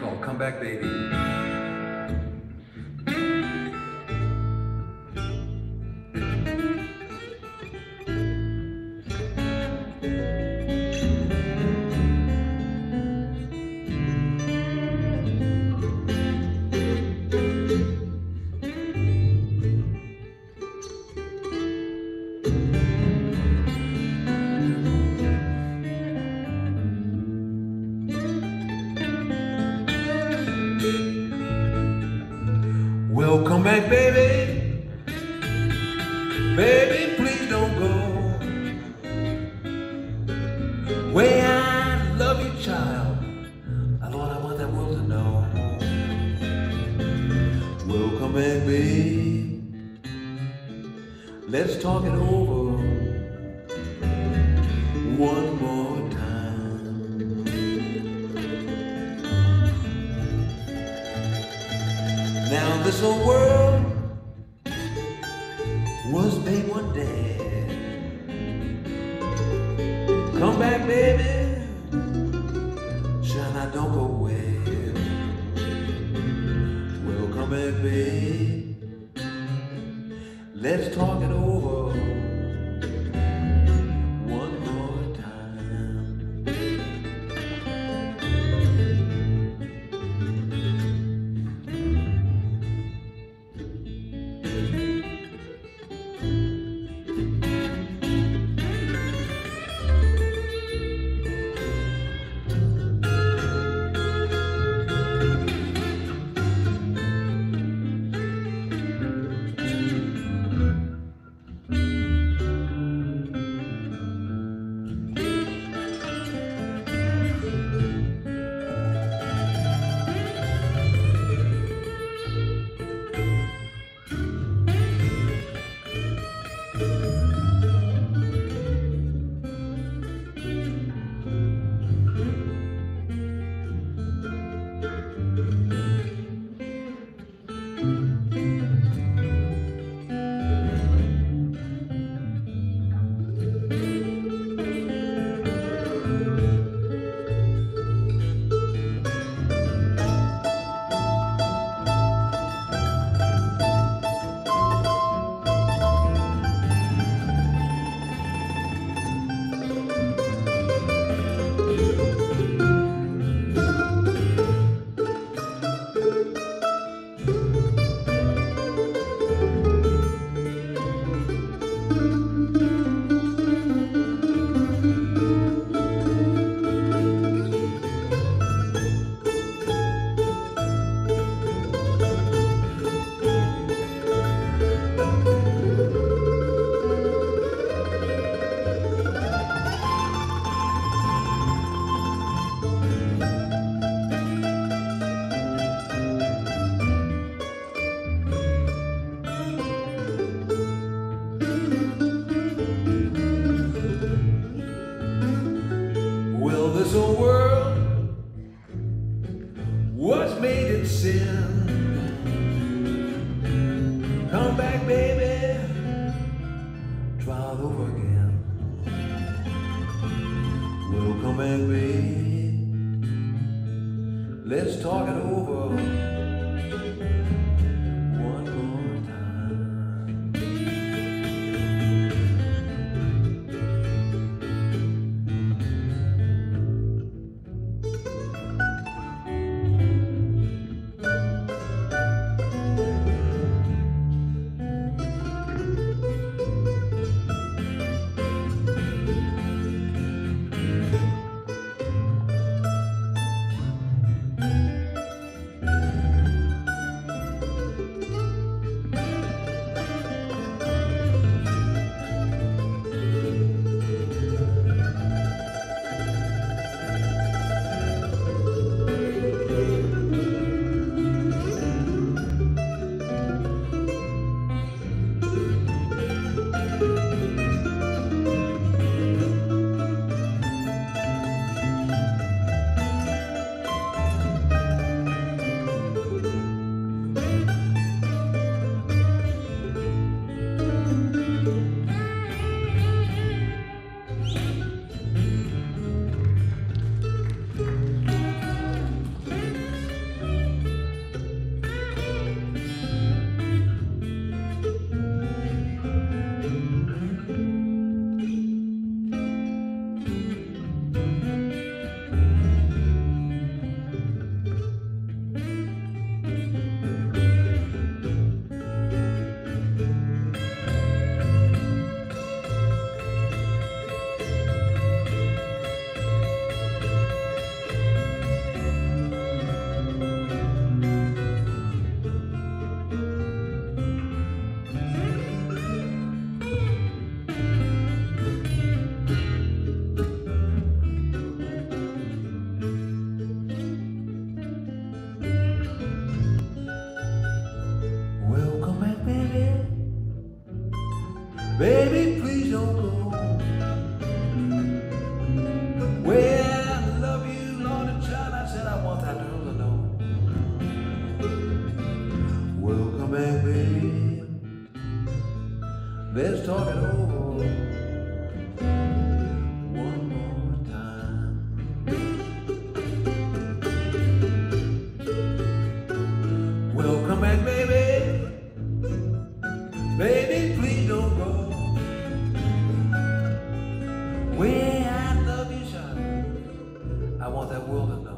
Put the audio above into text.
called Come Back Baby. Let's talk it over one more time. Now this whole world was made one day. Come back, baby. Shine, I don't go away. Well, come back, baby. Let's talk it over sin. Come back, baby. Try it over again. Well, come back, baby. Let's talk it over Let's talk it over one more time. Welcome back, baby. Baby, please don't go. Way I love you, child. I want that world to know.